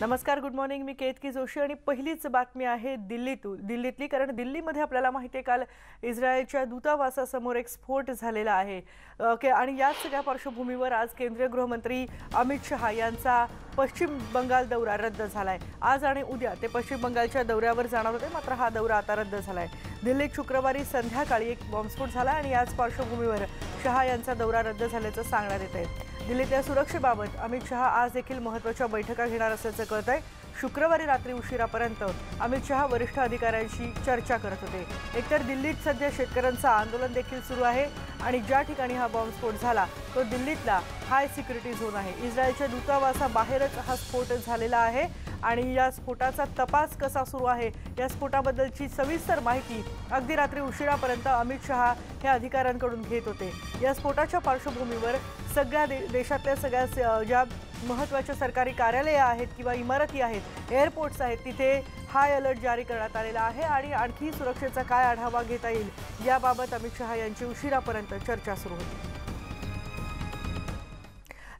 नमस्कार good morning मी केतकी जोशी आणि पहिलीच बातमी आहे दिल्लीतून. दिल्लीतली कारण दिल्लीमध्ये आपल्याला माहिती आहे काल इस्रायलच्या दूतावासासमोर एक स्फोट झालेला आहे. के- आणि याच सगळ्या पार्श्वभूमीवर आज केंद्रीय गृहमंत्री अमित शहा यांचा पश्चिम बंगाल दौरा रद्द झाला आहे आज आणि उद्या ते पश्चिम बंगालच्या दौऱ्यावर जाणार होते मात्र हा दौरा आता रद्द झाला आहे दिल्लीत शुक्रवारी संध्याकाळी एक बॉम्बस्फोट झाला आणि याच पार्श्वभूमीवर शहा यांचा दौरा रद्द झाल्याचं सांगण्यात येत आहे दिल्लीतल्या सुरक्षेबाबत अमित शहा आज देखील महत्त्वाच्या बैठका घेणार असल्याचं कळत आहे शुक्रवारी रात्री उशिरापर्यंत अमित शहा वरिष्ठ अधिकाऱ्यांशी चर्चा करत होते. एकतर दिल्लीत सध्या शेतकऱ्यांचं आंदोलन देखील सुरू आहे आणि ज्या ठिकाणी हा बॉम्बस्फोट झाला तो दिल्लीतला हाय सिक्युरिटी झोन आहे. इस्रायलच्या दूतावासाबाहेरच हा स्फोट झालेला आहे आणि या स्फोटाचा तपास कसा सुरू आहे या स्फोटाबद्दलची सविस्तर माहिती अगदी रात्री उशिरापर्यंत अमित शहा हे अधिकाऱ्यांकडून घेत होते. या स्फोटाच्या पार्श्वभूमीवर सगळ्या दे देशातल्या सगळ्या स- ज्या महत्त्वाच्या सरकारी कार्यालये आहेत किंवा इमारती आहेत एअरपोर्ट्स आहेत तिथे हाय अलर्ट जारी करण्यात आलेला आहे आणि आणखी सुरक्षेचा काय आढावा घेता येईल याबाबत अमित शहा यांची उशिरापर्यंत चर्चा सुरू होती.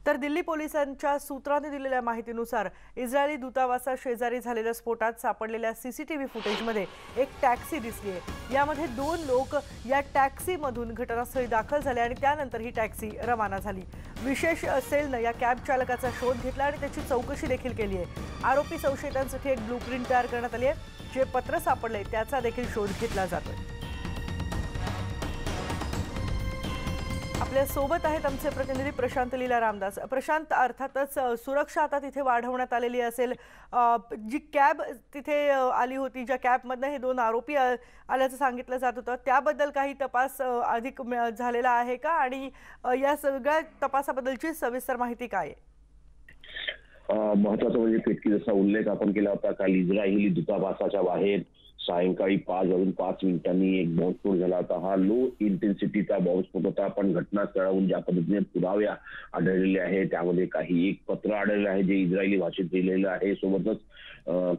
तर दिल्ली पोलिसांच्या सूत्रांनी दिलेल्या माहितीनुसार इस्रायली दूतावासा शेजारी झालेल्या स्फोटात सापडलेल्या सीसीटीव्ही फुटेजमध्ये एक टॅक्सी दिसली आहे यामध्ये दोन लोक या टॅक्सीमधून घटनास्थळी दाखल झाले आणि त्यानंतर ही टॅक्सी रवाना झाली. विशेष सेलनं या कॅब चालकाचा शोध घेतला आणि त्याची चौकशी देखील केली आहे. आरोपी संशयितांसाठी एक ब्लूप्रिंट तयार करण्यात आली आहे. जे पत्र सापडले त्याचा देखील शोध घेतला जातोय. आपल्यासोबत आहेत आमचे प्रतिनिधी प्रशांत लीला रामदास. प्रशांत अर्थातच सुरक्षा आता तिथे वाढवण्यात आलेली असेल. जी कॅब तिथे आली होती ज्या कॅबमधनं हे दोन आरोपी आल्याचं सांगितलं जात होतं त्याबद्दल काही तपास अधिक झालेला आहे का? आणि या सगळ्या तपासाबद्दलची सविस्तर माहिती काय आहे? महत्वाचं म्हणजे केतकी जसा उल्लेख आपण केला होता काल इस्रायली दूतावासाच्या बाहेर सायंकाळी पाच वाजून पाच मिनिटांनी एक बॉम्बस्फोट झाला होता. हा लो इंटेन्सिटीचा बॉम्बस्फोट होता. पण घटनास्थळाहून ज्या पद्धतीने पुरावे आढळलेले आहे त्यामध्ये काही एक पत्र आढळलं आहे जे इस्रायली भाषेत लिहिलेलं आहे. सोबतच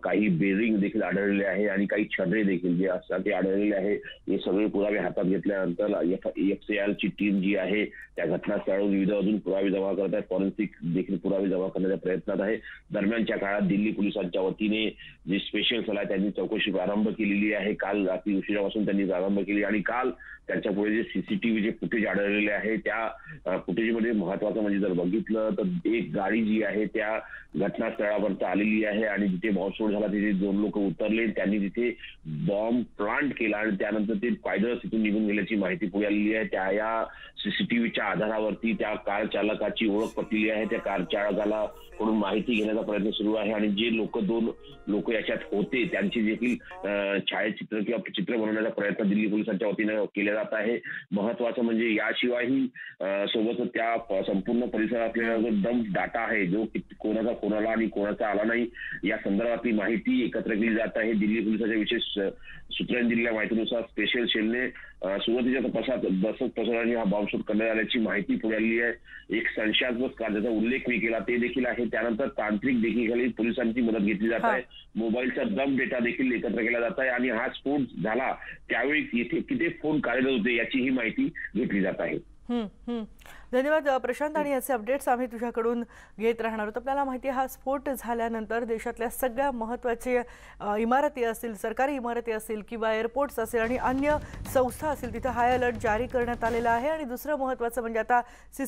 काही बेरिंग देखील आढळले आहे आणि काही छर्रे देखील जे असतात ते आढळलेले आहे. हे सगळे पुरावे हातात घेतल्यानंतर एफ सी ची टीम जी आहे त्या घटनास्थळावर विविध अजून पुरावे जमा करत आहे फॉरेन्सिक देखील पुरावे जमा करण्याच्या प्रयत्नात आहे. दरम्यानच्या काळात दिल्ली पोलिसांच्या वतीने जे स्पेशल सला आहे त्यांनी चौकशी प्रारंभ केलेली आहे. काल रात्री उशिरापासून त्यांनी प्रारंभ केली आणि काल त्यांच्या पुढे जे सीसीटीव्ही जे फुटेज आढळलेले आहे त्या फुटेजमध्ये महत्वाचं म्हणजे जर बघितलं तर एक गाडी जी आहे त्या घटनास्थळावरती आलेली आहे आणि जिथे बॉम्बस्फोट झाला तिथे दोन लोक उतरले. त्यांनी तिथे बॉम्ब प्लांट केला आणि त्यानंतर ते पायदळ तिथून निघून गेल्याची माहिती पुढे आलेली आहे. त्या या सीसीटीव्हीच्या आधारावरती त्या कार चालकाची ओळख पटलेली आहे. त्या कार चालकाला कडून माहिती घेण्याचा प्रयत्न सुरू आहे आणि जे लोक दोन लोक याच्यात होते त्यांची देखील छायाचित्र किंवा चित्र बनवण्याचा प्रयत्न दिल्ली पोलिसांच्या वतीने केला जात आहे. महत्वाचं म्हणजे याशिवायही सोबतच त्या संपूर्ण परिसरातल्या जो डंप डाटा आहे जो कोणाचा कोणाला आणि कोणाचा आला नाही या संदर्भातली माहिती एकत्र केली जात आहे. दिल्ली पोलिसांच्या विशेष सूत्रांनी दिलेल्या माहितीनुसार स्पेशल सेलने सुरुवातीच्या तपासात बसत प्रसाराने हा बॉम्बस्फोट करण्यात आल्याची माहिती पुढे आलेली आहे. एक संशयास्पद कार्याचा उल्लेख मी केला ते देखील आहे. त्यानंतर तांत्रिक देखील पोलिसांची मदत घेतली जात आहे. मोबाईलचा दम डेटा देखील एकत्र केला जात आहे आणि हा स्फोट झाला त्यावेळी येथे किती फोन कार्यरत होते याची ही माहिती घेतली जात आहे. धन्यवाद प्रशांत आणि याचे अपडेट्स आम्ही तुझ्याकडून घेत राहणार आहोत. आपल्याला माहिती हा स्फोट झाल्यानंतर देशातल्या सगळ्या महत्त्वाचे अ, इमारती असतील सरकारी इमारती असतील किंवा एअरपोर्ट्स असेल आणि अन्य संस्था असतील तिथं हाय अलर्ट जारी करण्यात आलेला आहे. आणि दुसरं महत्त्वाचं म्हणजे आता सी